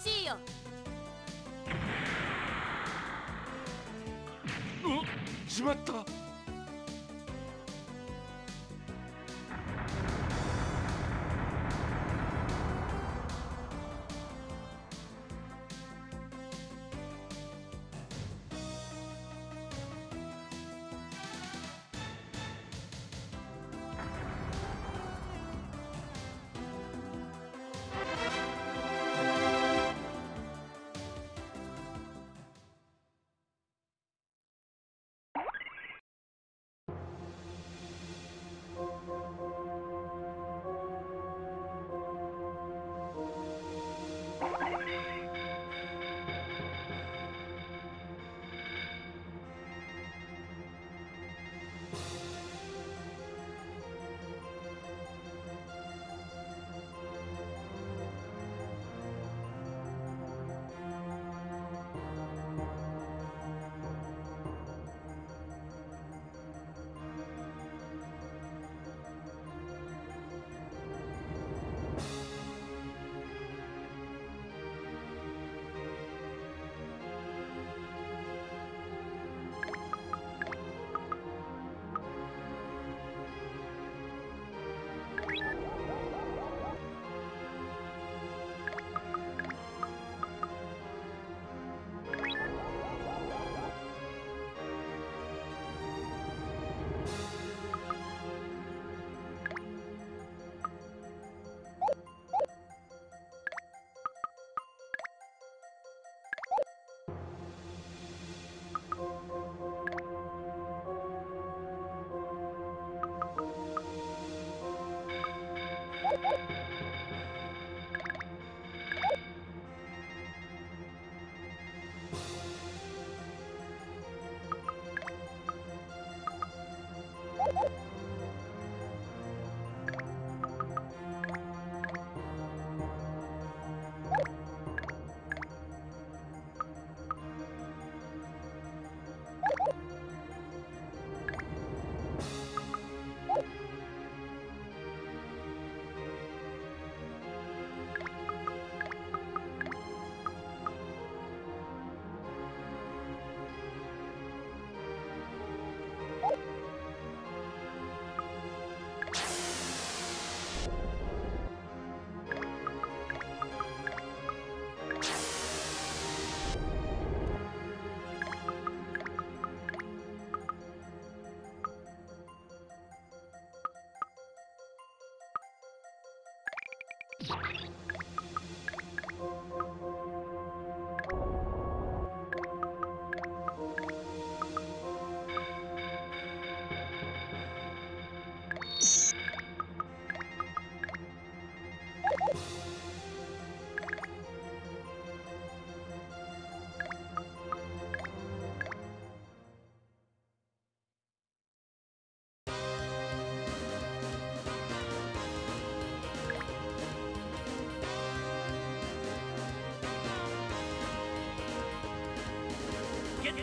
しいよ。うっしまった。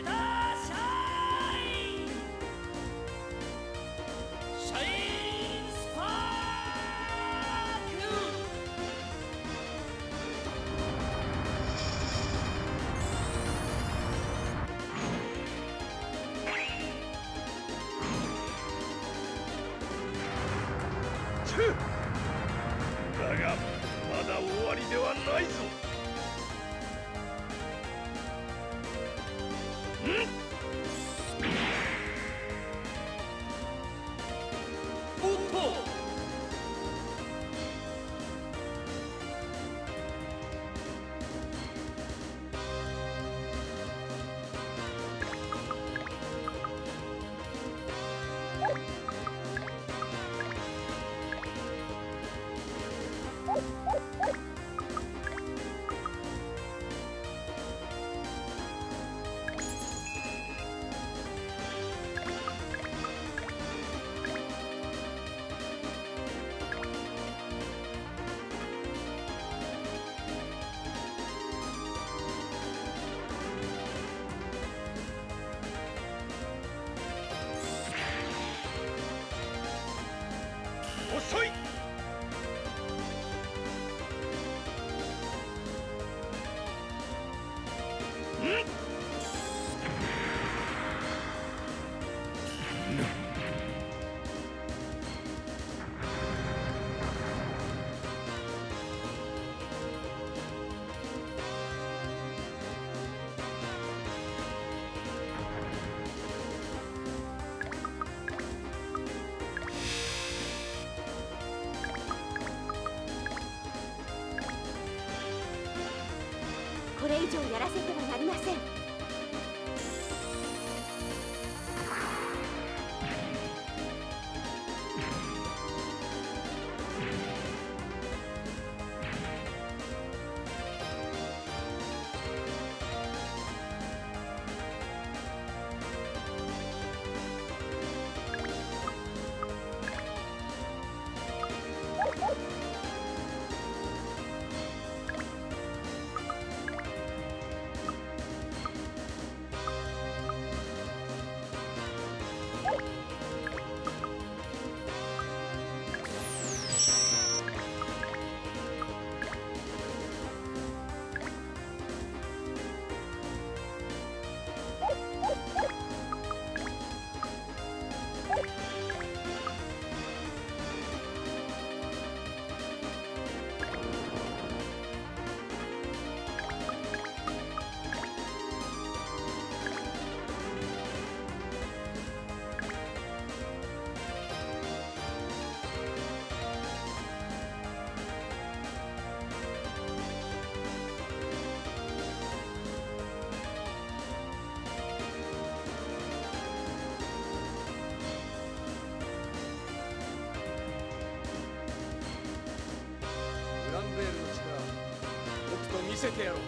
No! 遅い。をやら seteiro.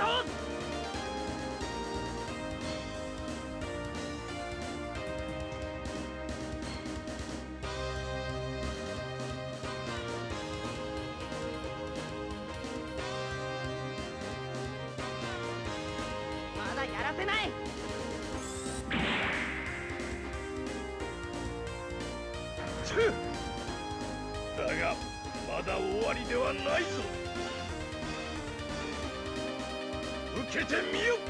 やらせない。だがまだ終わりではないぞ。けてみよ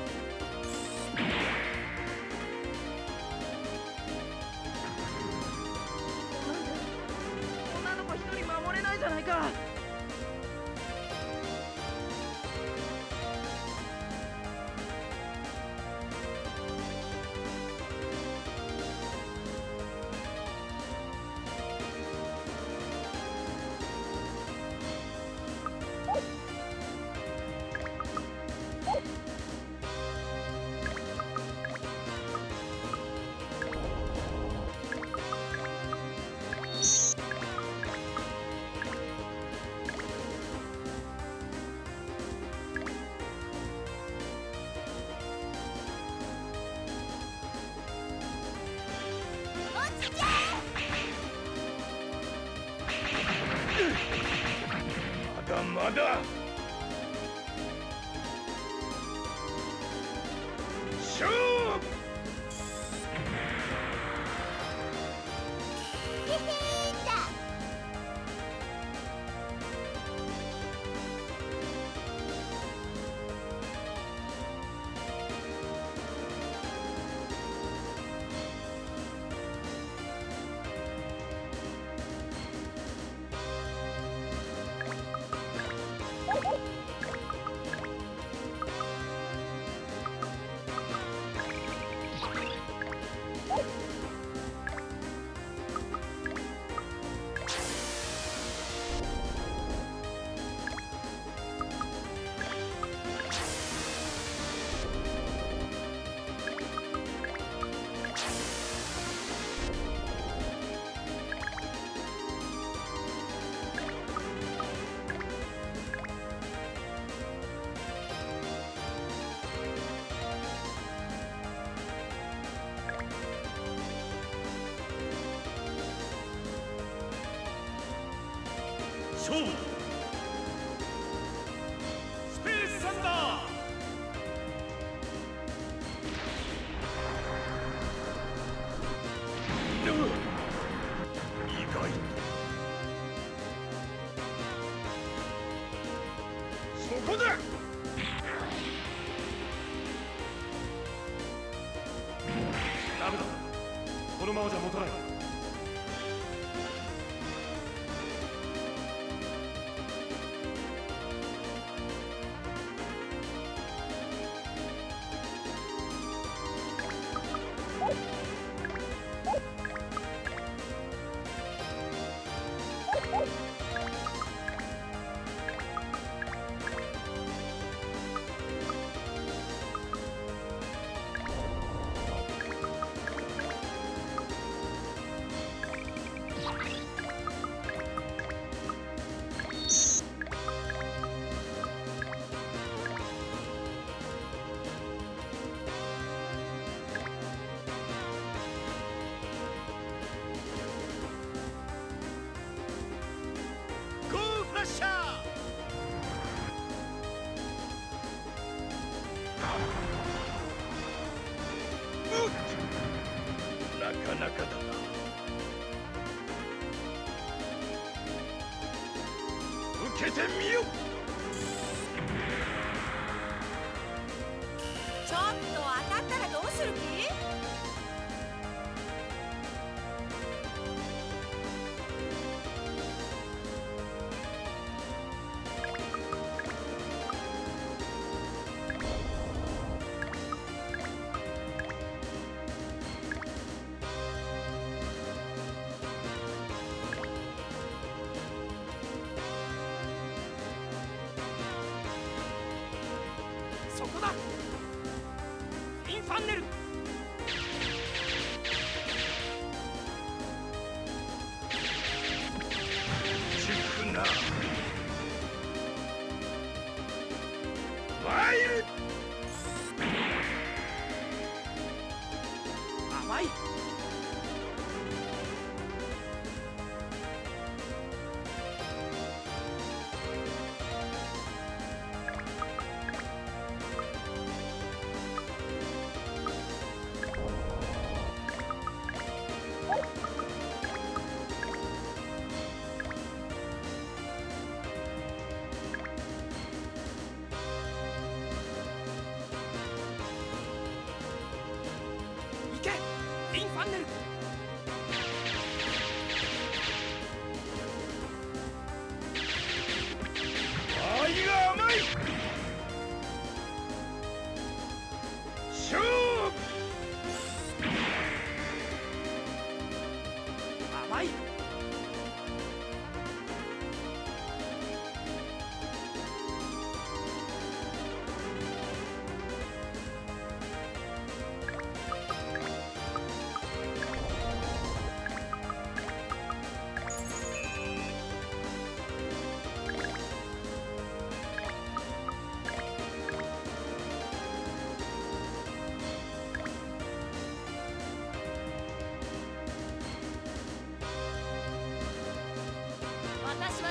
勝負。スペースサンダうわ意外とそこのままじゃ持たない。そこだ。インファンネル。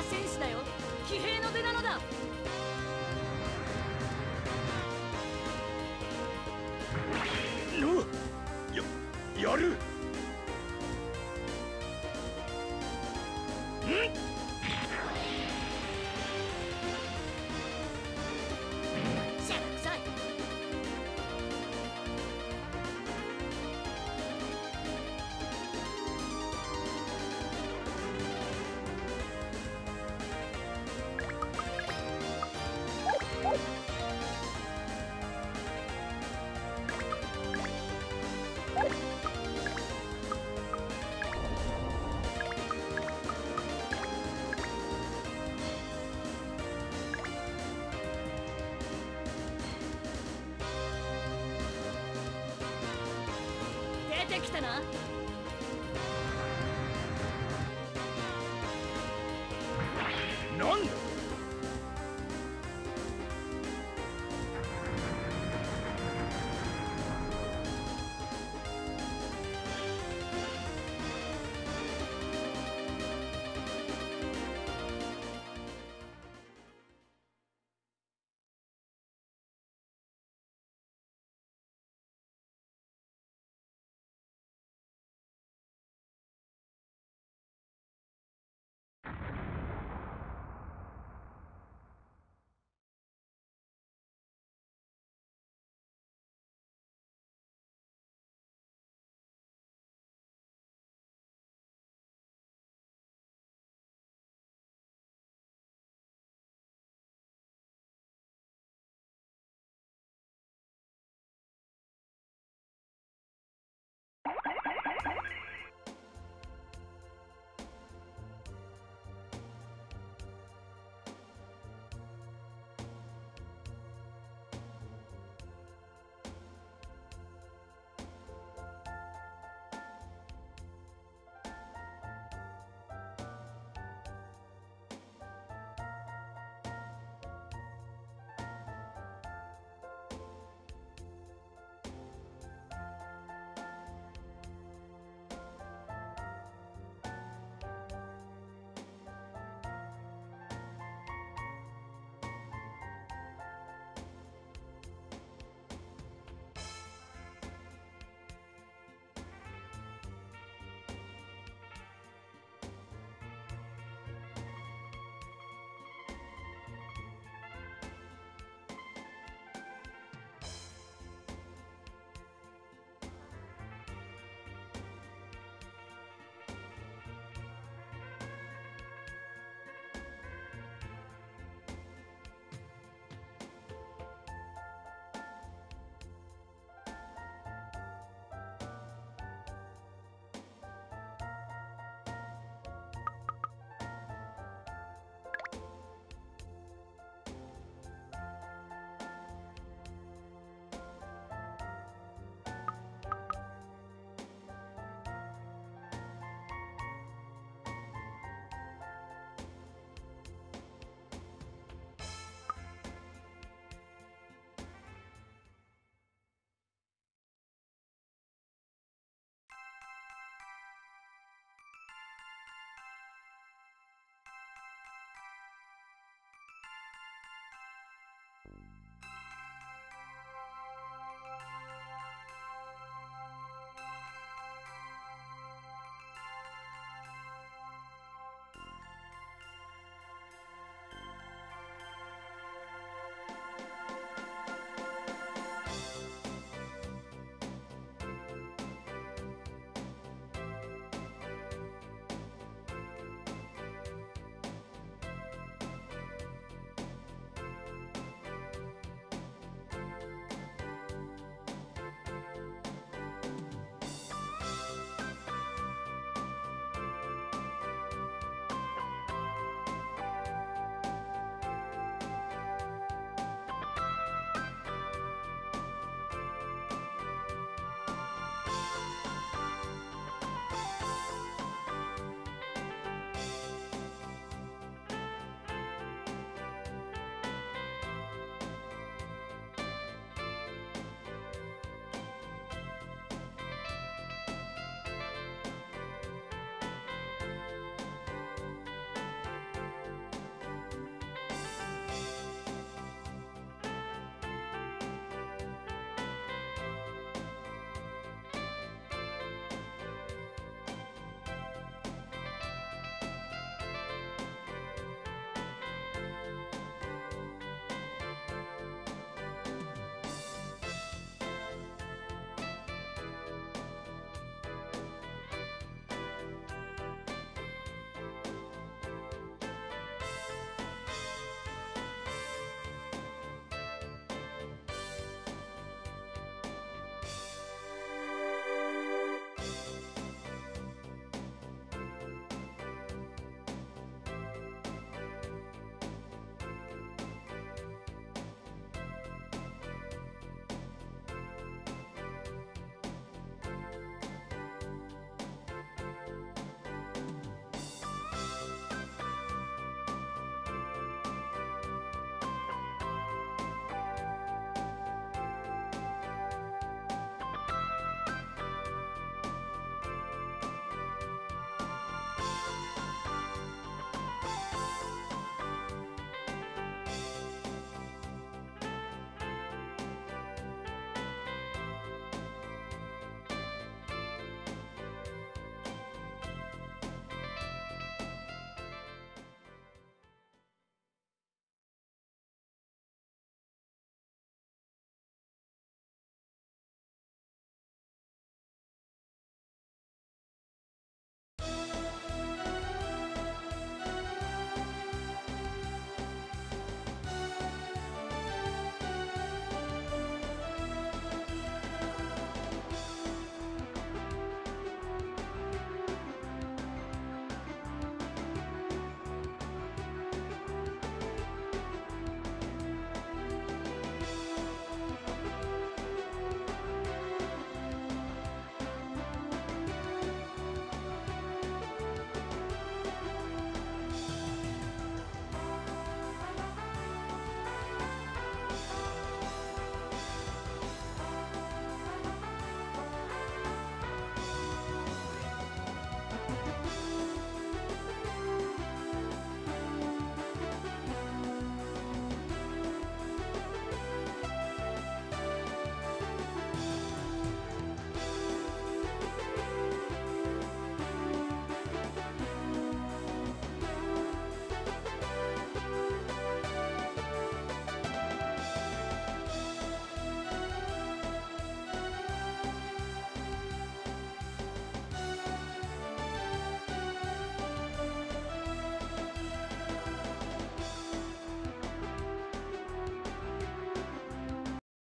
戦士だよ。騎兵の出なのだ。きたな